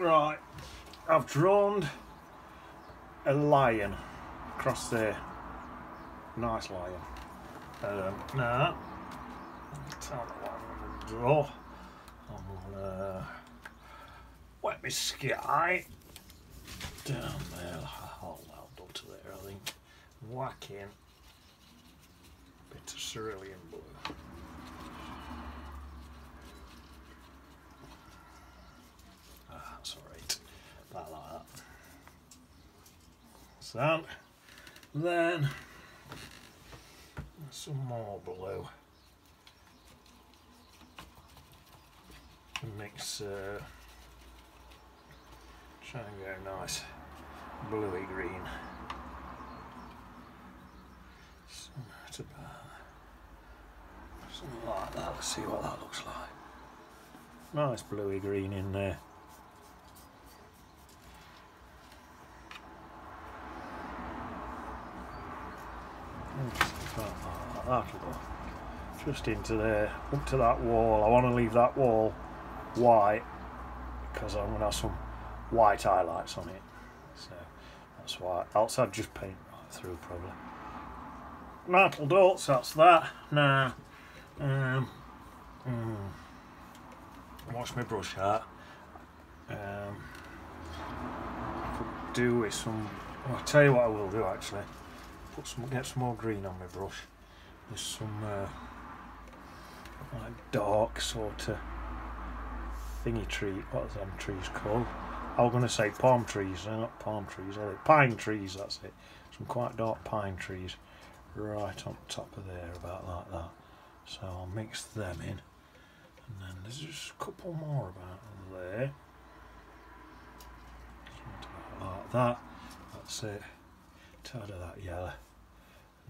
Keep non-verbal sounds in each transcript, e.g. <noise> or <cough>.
Right, I've drawn a lion across there. Nice lion. Um, now, tell me what I'm going to draw. I'm going to wet my sky down there. Oh, well done to there, I think. Whack in bit of cerulean blue. Ah, that's alright. About like that. So, then some more blue. Mix, uh, try and get a nice bluey green. Something like that. Let's see what that looks like. Nice bluey green in there. That'll go just into there, up to that wall. I want to leave that wall white because I'm going to have some white highlights on it. So that's why. Else I'd just paint right through probably. That'll do. That's that. Now, um, mm, wash my brush out. Um, do with some. I'll tell you what I will do actually. Put some, get some more green on my brush. There's some uh, like dark sort of thingy tree. What are them trees called? I was going to say palm trees. They're not palm trees, are they? Pine trees. That's it. Some quite dark pine trees right on top of there, about like that. So I'll mix them in, and then there's just a couple more about there. Like that. That's it. Tired of that yellow.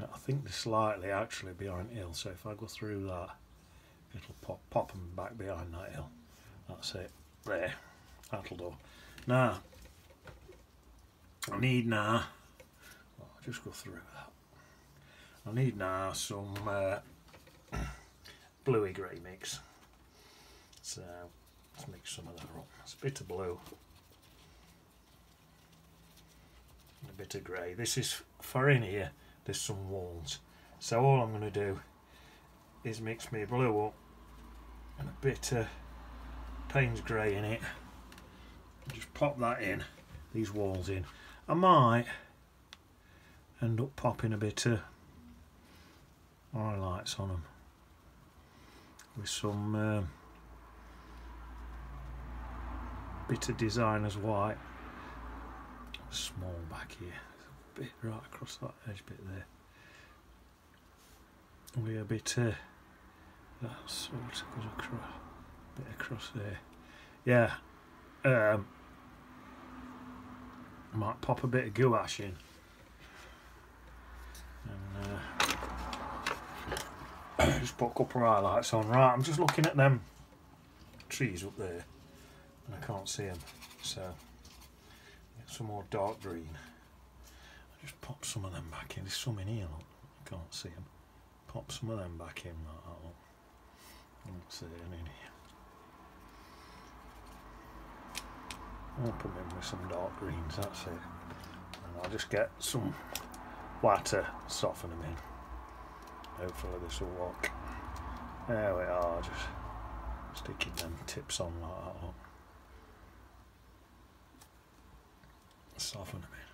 I think they're slightly actually behind hill, so if I go through that, it'll pop pop them back behind that hill. That's it. There. That'll do. Now, I need now. I'll just go through that. I need now some uh, bluey grey mix. So let's mix some of that up. It's a bit of blue. A bit of grey. This is for in here. There's some walls. So all I'm going to do is mix me blue up and a bit of Payne's grey in it. Just pop that in, these walls in. I might end up popping a bit of highlights on them with some um, bit of designer's white small back here a bit right across that edge bit there with a bit uh, that sort of goes across bit across there. Yeah um, might pop a bit of gouache in. And uh, <coughs> just put a couple of highlights on. Right I'm just looking at them trees up there and I can't see them so get some more dark green. I just pop some of them back in. There's some in here look. I can't see them pop some of them back in like that look. Don't see in here I'll put them with some dark greens, that's it. And I'll just get some to soften them in. Hopefully this will work. There we are, just sticking them tips on like that. Soften them in.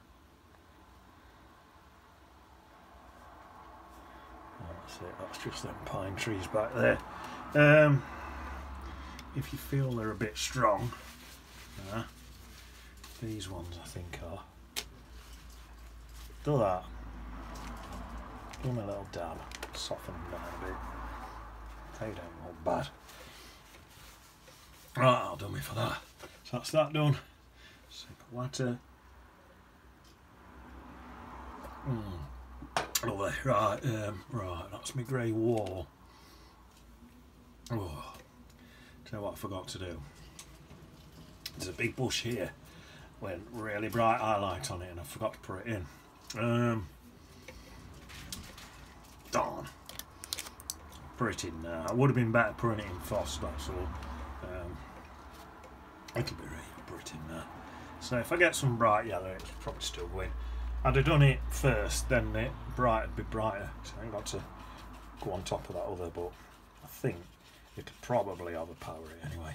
That's it, that's just them pine trees back there. Um, if you feel they're a bit strong, uh, these ones I think are. Do that. Give them a little dab. Soften them down a bit. They don't look bad. Right, I'll do me for that. So that's that done. Super water. Mm. Lovely. Right, um, right, that's my grey wall. Oh, tell you what I forgot to do. There's a big bush here with really bright highlight on it and I forgot to put it in. Um, darn. Put it in now. I would have been better putting it in first, that's all. Um, it'll be right. put it in there. So if I get some bright yellow, it's probably still going. I'd have done it first, then the bright would be brighter. So I ain't got to go on top of that other, but I think it'd probably overpower it anyway.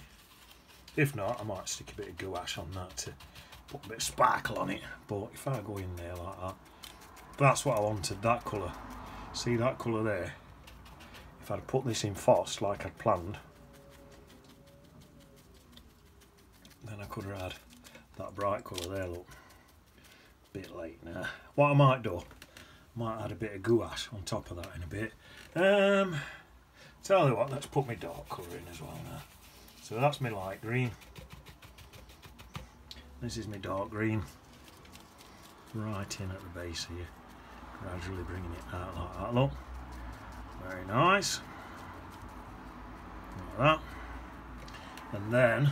If not, I might stick a bit of gouache on that to put a bit of sparkle on it. But if I go in there like that, that's what I wanted, that colour. See that colour there? If I'd put this in FOSS like I'd planned, then I could have had that bright colour there, look. Bit late now. What I might do, might add a bit of gouache on top of that in a bit. Um, tell you what, let's put my dark colour in as well now. So that's my light green. This is my dark green. Right in at the base here. Gradually bringing it out like that, look. Very nice. Like that. And then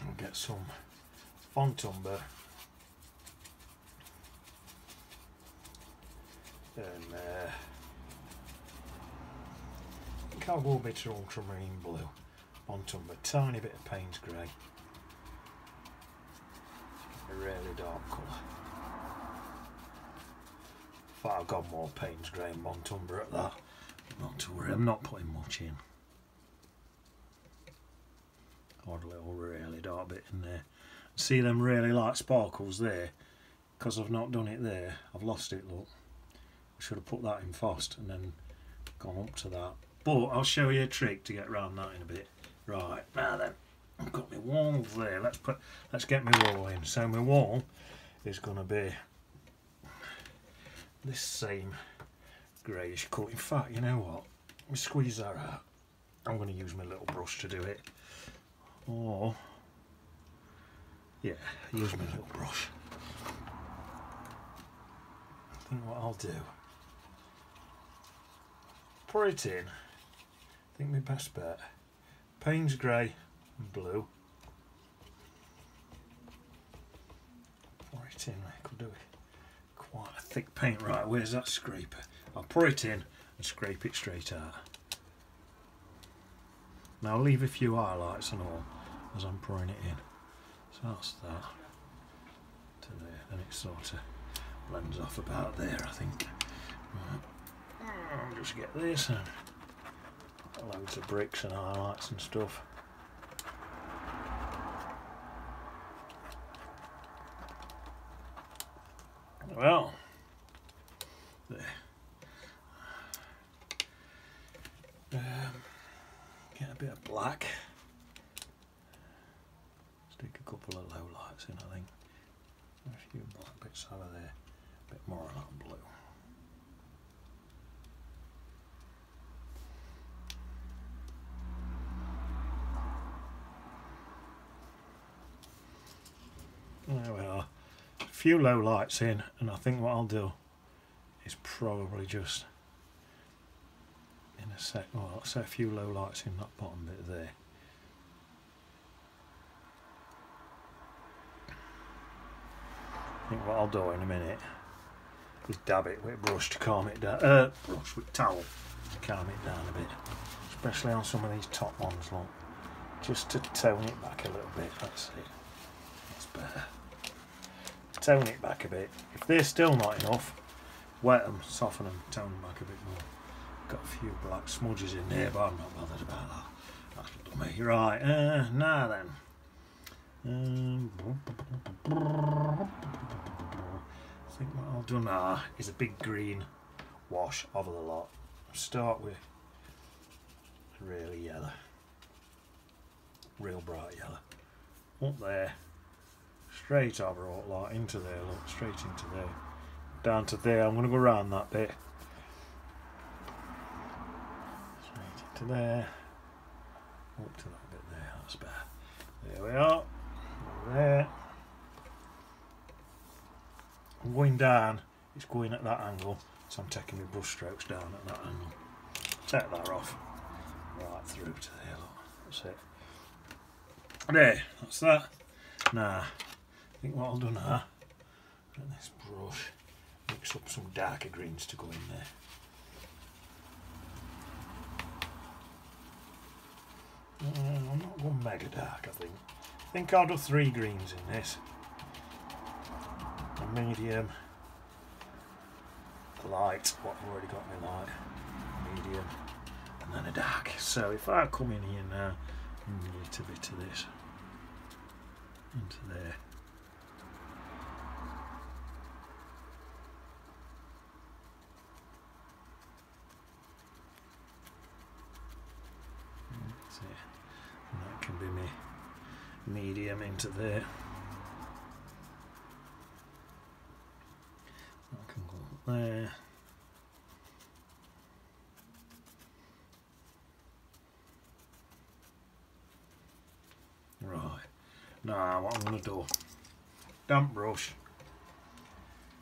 I'll get some burnt umber and uh, I think I'll go a bit of ultramarine blue burnt umber, tiny bit of Payne's grey a really dark colour I've got more Payne's grey and burnt umber at that not to worry, I'm not putting much in odd little really dark bit in there. See them really light sparkles there? Because I've not done it there, I've lost it, look. I should have put that in first and then gone up to that. But I'll show you a trick to get around that in a bit. Right, now then, I've got my wall there. Let's put, let's get my wall in. So my wall is going to be this same greyish colour. In fact, you know what? Me squeeze that out. I'm going to use my little brush to do it or yeah use my little brush I think what I'll do pour it in. I think my best bet. Payne's grey and blue. Pour it in I could do it. Quite a thick paint right? Where's that scraper? I'll pour it in and scrape it straight out. Now I'll leave a few highlights and all as I'm pouring it in. So that's that. To there, and it sort of blends off about there, I think. Right. Just get this and loads of bricks and highlights and stuff. Well, there. Um, get a bit of black stick a couple of low lights in I think. A few black bits over there, a bit more of that blue. There we are. A few low lights in and I think what I'll do is probably just in a sec, well I'll set a few low lights in that bottom bit there I think what I'll do in a minute is dab it with a brush to calm it down. Uh, brush with towel to calm it down a bit. Especially on some of these top ones, look. Just to tone it back a little bit. That's it. That's better. Tone it back a bit. If they're still not enough, wet them, soften them, tone them back a bit more. Got a few black smudges in there, but I'm not bothered about that. That's me. Right, uh, now then. Um, I think what I'll do now is a big green wash over the lot. Start with really yellow, real bright yellow. Up there, straight over lot into there, look, straight into there, down to there. I'm going to go around that bit. Straight into there, up to that bit there, that's better. There we are there. I'm going down, it's going at that angle, so I'm taking my brush strokes down at that angle. Take that off, right through to there, look. that's it. There, that's that. Now, I think what I'll do now, get this brush, mix up some darker greens to go in there. Uh, I'm not going mega dark, I think. I think I'll do three greens in this. A medium, a light, what I've already got my light, medium, and then a dark. So if I come in here now and get a bit of this into there. That's it. And that can be me medium into there. That can go there. Right. Now what I'm going to do, damp brush.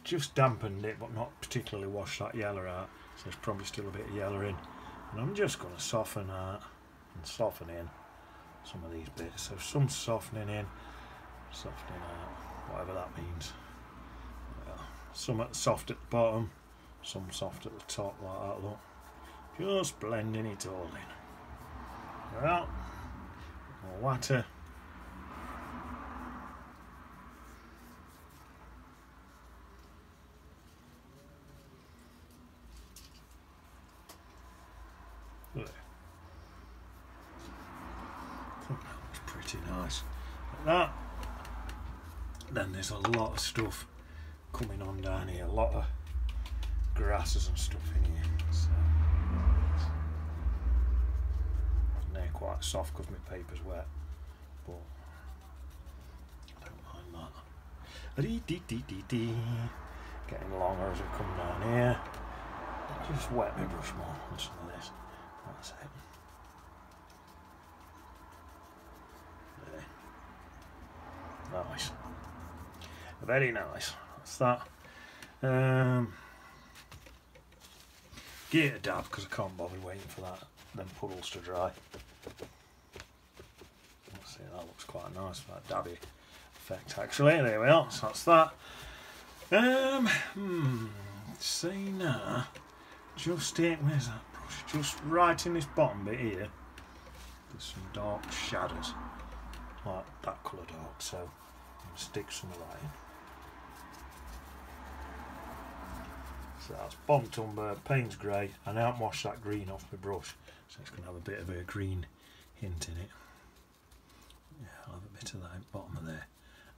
Just dampened it but not particularly washed that yellow out. So there's probably still a bit of yellow in. And I'm just going to soften that and soften in some of these bits. So some softening in, softening out, whatever that means. Yeah. Some soft at the bottom, some soft at the top like that look. Just blending it all in. Well, more water. There. I think that looks pretty nice. Like that. Then there's a lot of stuff coming on down here. A lot of grasses and stuff in here. So. And they're quite soft because my paper's wet. But I don't mind that. Dee dee dee dee dee. Getting longer as I come down here. Just wet my brush more on some of this. That's it. There. Nice. Very nice. That's that. Um, it dab because I can't bother waiting for that them puddles to dry. Let's see, that looks quite nice, that dabby effect actually. There we are, so that's that. Um, hmm, see now, just where's that brush? Just right in this bottom bit here, there's some dark shadows, like that colour dark, so stick some that in. So that's burnt umber, Payne's Grey, and I haven't washed that green off my brush, so it's going to have a bit of a green hint in it. Yeah, I'll have a bit of that bottom of there,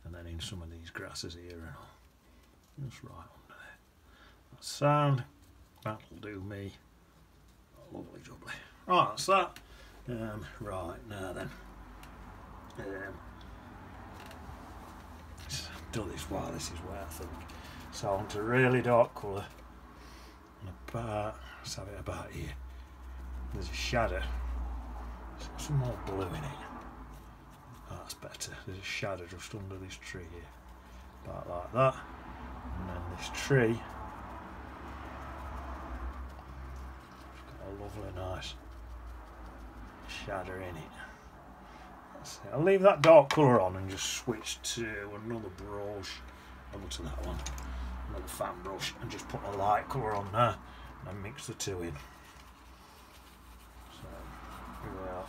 and then in some of these grasses here and all. Just right under there. That's sound. That'll do me. Lovely jubbly. Right, that's that. Um, right, now then. Um, do this while this is wet, I think. So I want a really dark colour. Let's have it about here. There's a shadow. It's got some more blue in it. Oh, that's better. There's a shadow just under this tree here. About like that. And then this tree. It's got a lovely nice shadow in it. It. I'll leave that dark colour on and just switch to another brush. Over to that one. Another fan brush and just put a light colour on there and mix the two in. So here we are.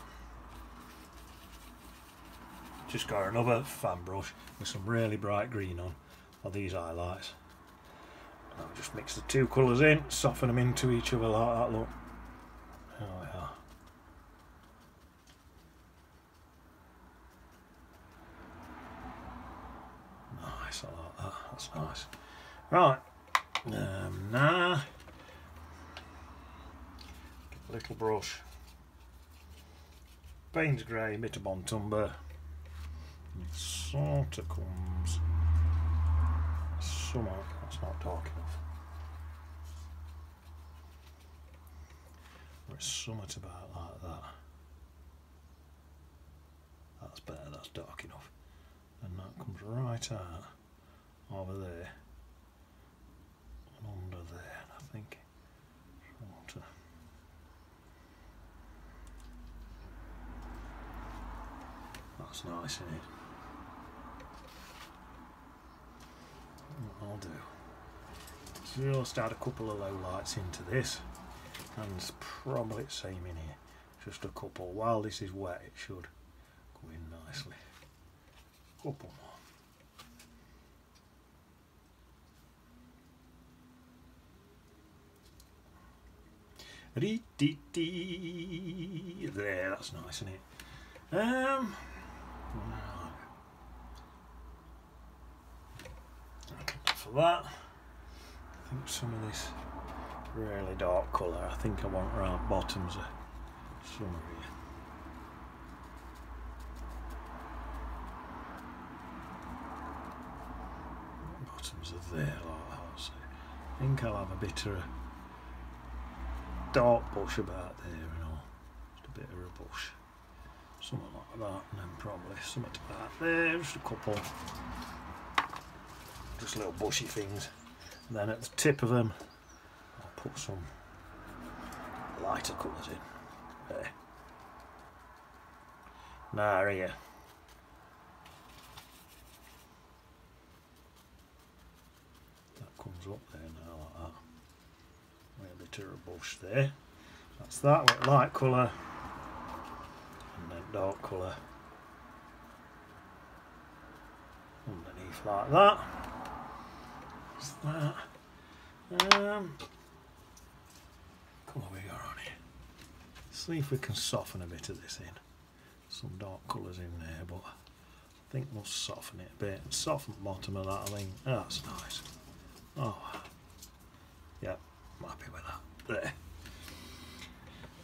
Just got another fan brush with some really bright green on for these highlights. I'll just mix the two colours in, soften them into each other like that look. There we are. Nice, I like that. That's nice. Right. Um, now, a little brush. Payne's Grey, bit of burnt umber. It sort of comes somewhat, that's not dark enough. Or it's somewhat about like that. That's better, that's dark enough. And that comes right out over there and under there, I think. Sort of. That's nice, isn't it? What I'll do. Just add a couple of low lights into this, and it's probably the same in here. Just a couple. While this is wet, it should go in nicely. Couple more. There, that's nice, isn't it? Um, for that. I think some of this really dark colour, I think I want around bottoms of some of here. Bottoms of there like that. So I think I'll have a bit of a dark bush about there and all. Just a bit of a bush. Something like that and then probably something about there, just a couple just little bushy things. And then at the tip of them, I'll put some lighter colours in. There. Now here. That comes up there now like that. Bit of a bush there. That's that with light colour dark colour underneath like that What's that. Um, come on, we got on here. See if we can soften a bit of this in. Some dark colours in there, but I think we'll soften it a bit. Soften the bottom of that, I think. Oh, that's nice. Oh, yeah, I'm happy with that. There.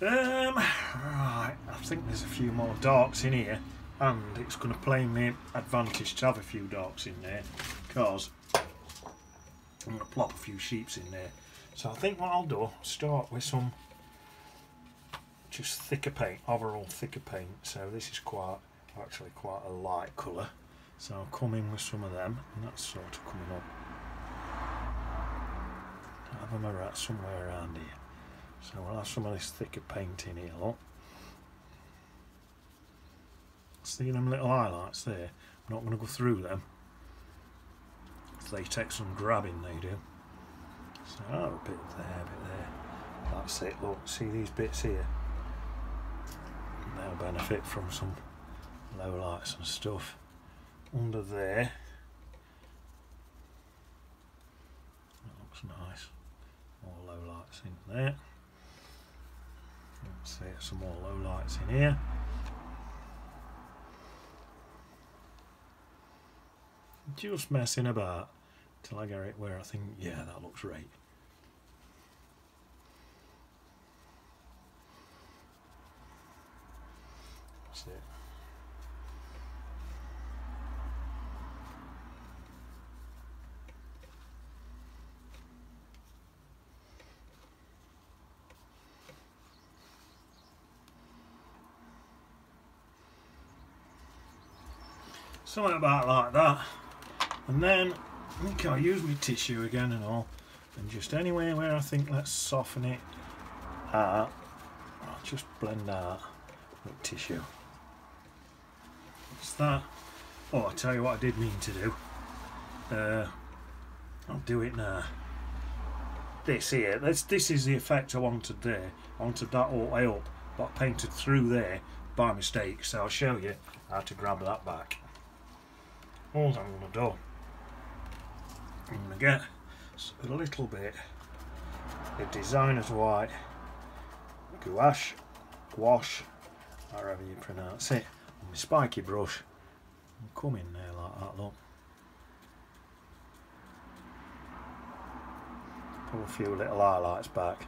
Um, right, I think there's a few more darks in here, and it's going to play me advantage to have a few darks in there, because I'm going to plop a few sheeps in there. So I think what I'll do, start with some just thicker paint, overall thicker paint. So this is quite, actually quite a light colour. So I'll come in with some of them, and that's sort of coming up. Have them around somewhere around here. So we'll have some of this thicker paint in here, look. See them little highlights there? I'm not going to go through them. They take some grabbing they do. So oh, a bit there a bit there. That's it look see these bits here? They'll benefit from some low lights and stuff. Under there that looks nice. More low lights in there see some more low lights in here just messing about till I get it where I think, yeah, that looks right. That's it. Something about like that. And then I think I'll use my tissue again and all. And just anywhere where I think let's soften it out, I'll just blend out with tissue. What's that? Oh, I'll tell you what I did mean to do. Uh, I'll do it now. This here, this, this is the effect I wanted there. I wanted that all way up, but I painted through there by mistake. So I'll show you how to grab that back. All I'm going to do I'm going to get a little bit of designer's white gouache, gouache, however you pronounce it, my spiky brush and come in there like that, look. Pull a few little highlights back.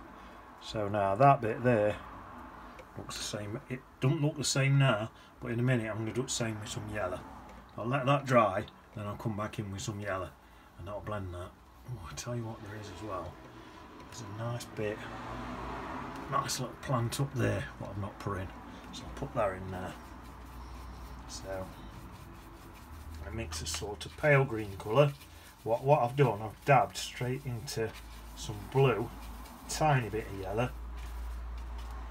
So now that bit there looks the same. It doesn't look the same now, but in a minute I'm going to do the same with some yellow. I'll let that dry, then I'll come back in with some yellow and that'll blend that. Oh, I'll tell you what there is as well. There's a nice bit, nice little plant up there, what I've not put in. So I'll put that in there. So I mix a sort of pale green colour. What what I've done, I've dabbed straight into some blue, tiny bit of yellow,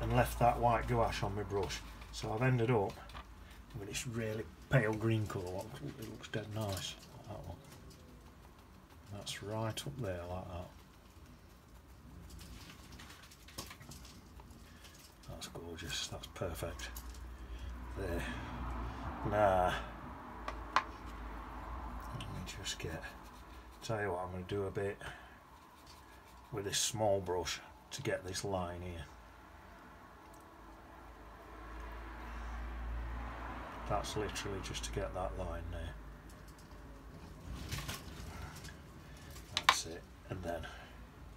and left that white gouache on my brush. So I've ended up with this really pale green colour. It looks dead nice. That one. That's right up there like that. That's gorgeous, that's perfect. There. Nah. Let me just get, tell you what, I'm going to do a bit with this small brush to get this line here. That's literally just to get that line there. That's it. And then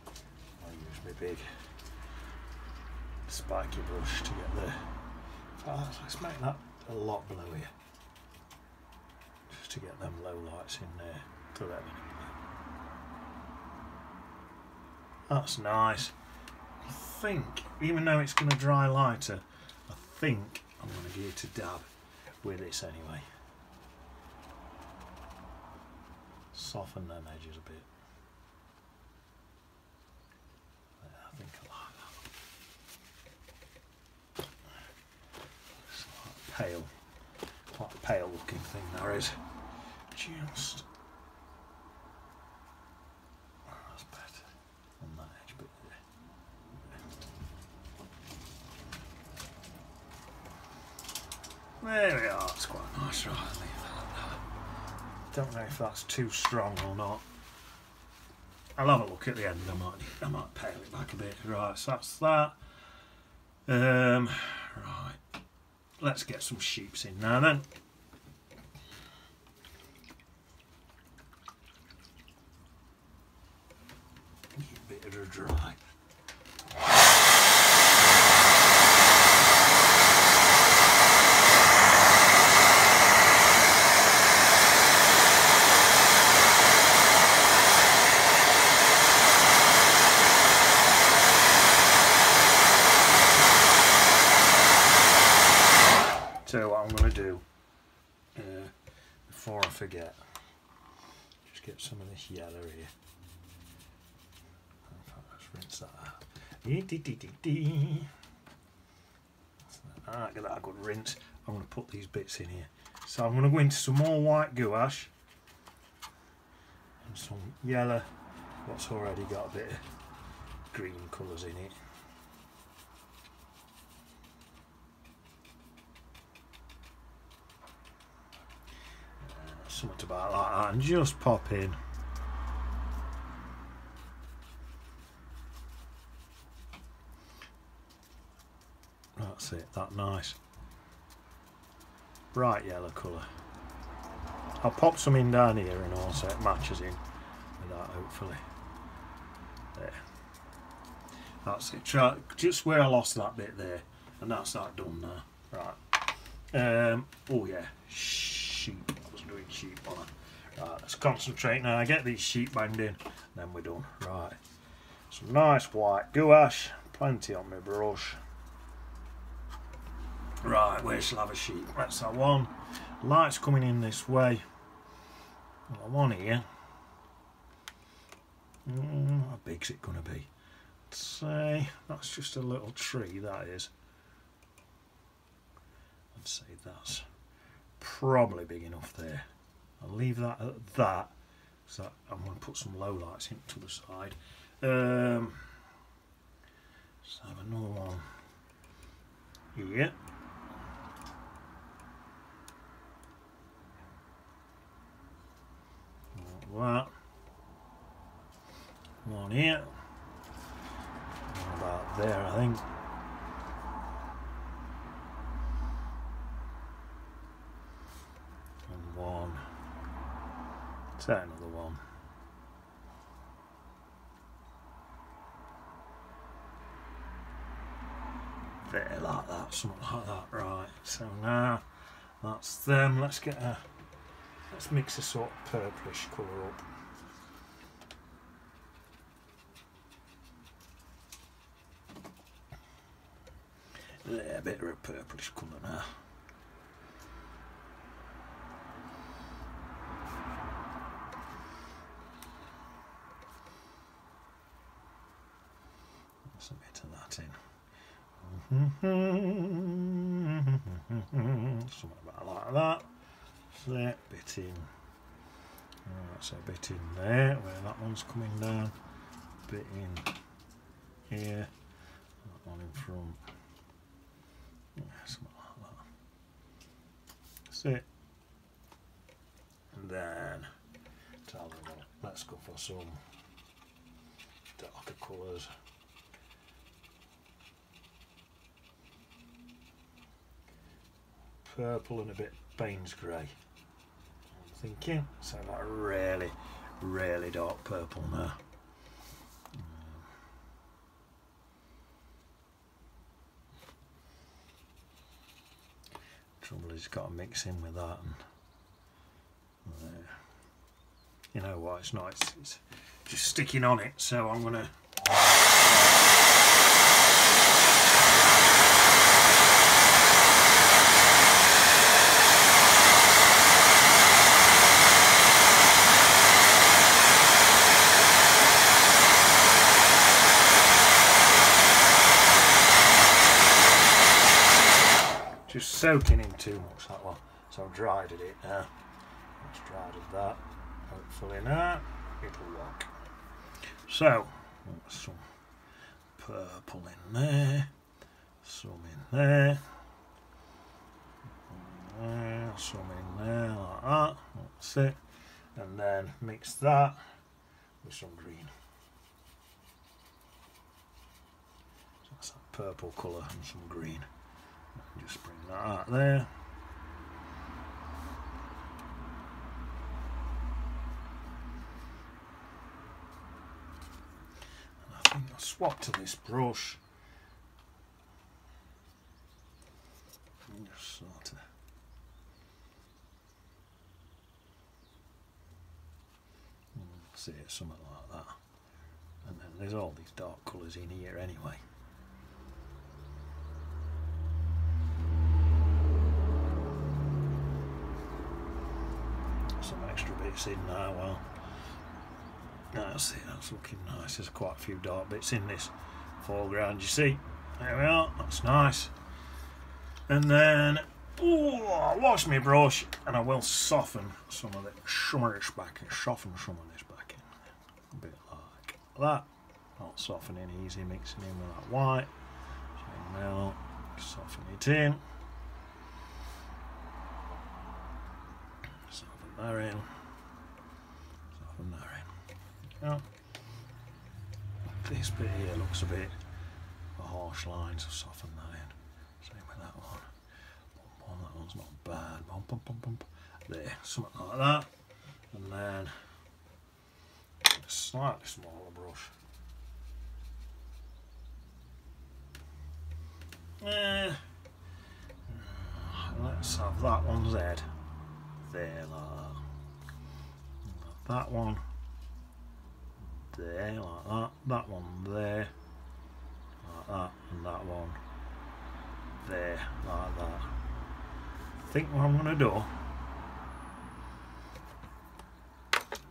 I'll use my big spiky brush to get the. Oh, let's make that a lot here. Just to get them low lights in there. In That's nice. I think, even though it's going to dry lighter, I think I'm going to get to dab with this anyway. Soften them edges a bit. I think I like that. It's like pale, quite pale looking thing there is. Just that's better on that edge bit there. There we there. Don't know if that's too strong or not. I'll have a look at the end, I might, I might pale it back a bit. Right, so that's that. Um, right, let's get some sheeps in now then. Bit of a dry. Tell you what I'm going to do uh, before I forget. Just get some of this yellow here. Let's rinse that out. Dee, get that a good rinse. I'm going to put these bits in here. So I'm going to go into some more white gouache and some yellow, what's already got a bit of green colours in it. Something about like that and just pop in. That's it that nice. Bright yellow colour. I'll pop some in down here and also it matches in with that hopefully. There. That's it. Try, just where I lost that bit there and that's that done now. Right. Um, oh yeah sheep sheep on. Right, let's concentrate now. I get these sheep banged in, then we're done. Right, some nice white gouache, plenty on my brush. Right, we shall have a sheep. That's that one. Light's coming in this way. Well, want here. Mm, how big's it going to be? Say that's just a little tree, that is. I'd say that's probably big enough there. I'll leave that at that. So I'm going to put some low lights into the side. Um, let's have another one here. Like that. One here. About there, I think. one. Say another one. There, like that, something like that, right. So now that's them. Let's get a, let's mix a sort of purplish colour up. A bit of a purplish colour now. a bit of that in. Like that. That bit in. Oh, that's a bit in there where that one's coming down. Bit in here. That one in front. Yeah, something like that. That's it. And then Tell what, let's go for some darker colours. Purple and a bit Payne's grey. I'm thinking, so that really, really dark purple now. Mm. trouble is got to mix in with that and you know what it's it's, it's just sticking on it so I'm gonna just soaking in too much. That one. So I've dried it now Let's dried that. Hopefully now it'll work. So some purple in there. Some in there. There, some in there like that. That's it. And then mix that with some green. So that's that purple colour and some green just bring that out there. And I think I'll swap to this brush. And just of hmm, see it something like that. And then there's all these dark colours in here anyway. Bits in now. Well, that's it. That's looking nice. There's quite a few dark bits in this foreground. You see? There we are. That's nice. And then, oh, wash my brush, and I will soften some of of this back in. Soften some of this back in. A bit like that. Not softening easy, mixing in with that white. So now, soften it in. Soften that in in. This bit here looks a bit harsh lines, so soften that in. Same with that one. Bum, bum, that one's not bad. Bum, bum, bum, bum. There, something like that. And then a slightly smaller brush. Eh, let's have that one's head there like that one there like that, that one there. Like that and that one there like that. I think what I'm going to do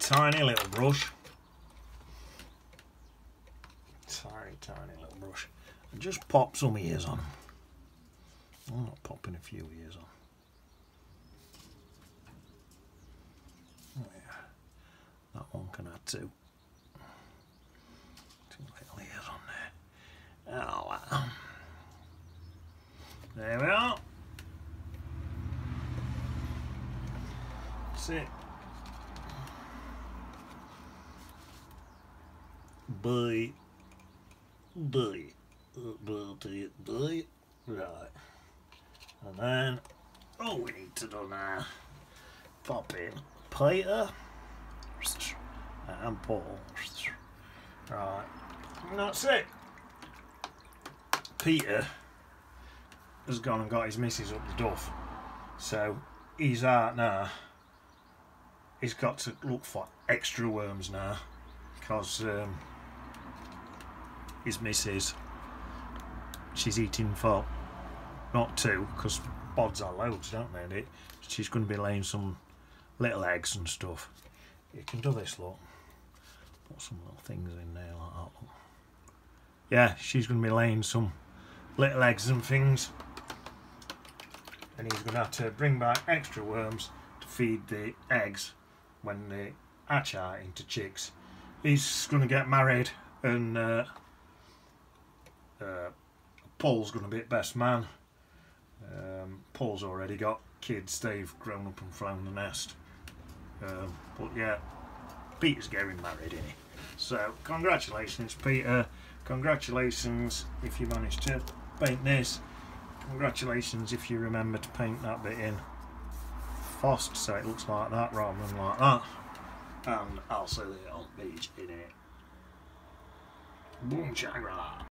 tiny little brush. Tiny tiny little brush. And just pop some ears on. I'm not popping a few ears on. Oh, that one can add two. Two little ears on there. Oh, wow. There we are. That's it. Bye. Bye. Bye. Bye. Right. And then, oh, we need to do now. Pop in Peter and Paul. Right, and that's it. Peter has gone and got his missus up the duff. So he's out now. He's got to look for extra worms now because um, his missus, she's eating for not two because bods are loads, don't they? She's going to be laying some little eggs and stuff you can do this look put some little things in there like that yeah she's going to be laying some little eggs and things and he's going to have to bring back extra worms to feed the eggs when they hatch out into chicks. He's going to get married and uh, uh, Paul's going to be best man. Um, Paul's already got kids. They've grown up and flown the nest. Um, but yeah, Peter's getting married, is So, congratulations, Peter. Congratulations if you managed to paint this. Congratulations if you remember to paint that bit in FOST so it looks like that rather than like that. And also the old beach in it. Boom, Shangri-La.